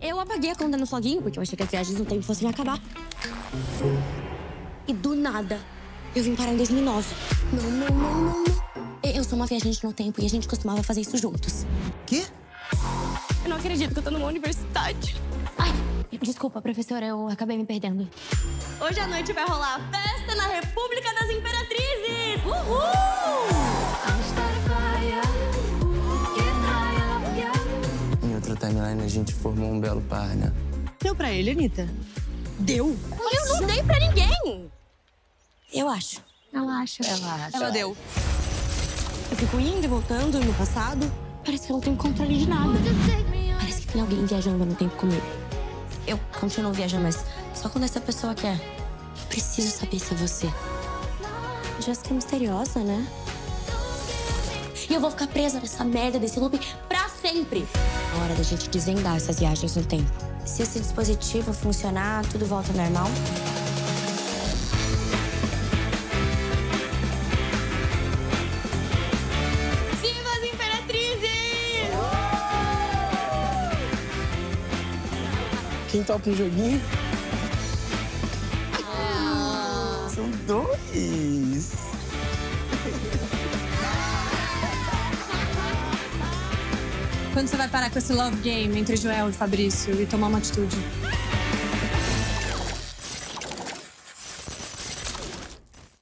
Eu apaguei a conta no floguinho, porque eu achei que as viagens no tempo fossem acabar. E do nada, eu vim parar em 2009. Não, não, não, não, não. Eu sou uma viajante no tempo e a gente costumava fazer isso juntos. Quê? Eu não acredito que eu tô numa universidade. Ai, desculpa, professora, eu acabei me perdendo. Hoje à noite vai rolar a festa na República das Imperatrizes! Timeline a gente formou um belo par, né? Deu pra ele, Anitta? Deu? Eu não dei pra ninguém! Eu acho. Ela acha. Ela acha. Ela deu. Eu fico indo e voltando no passado. Parece que eu não tenho controle de nada. Parece que tem alguém viajando no tempo comigo. Eu continuo viajando, mas só quando essa pessoa quer. Eu preciso saber se é você. Jéssica é misteriosa, né? E eu vou ficar presa nessa merda desse loop pra sempre. É hora da gente desvendar essas viagens no tempo. Se esse dispositivo funcionar, tudo volta ao normal. Imperatrizes! Quem topa um joguinho? São dois. Quando você vai parar com esse love game entre Joel e Fabrício e tomar uma atitude?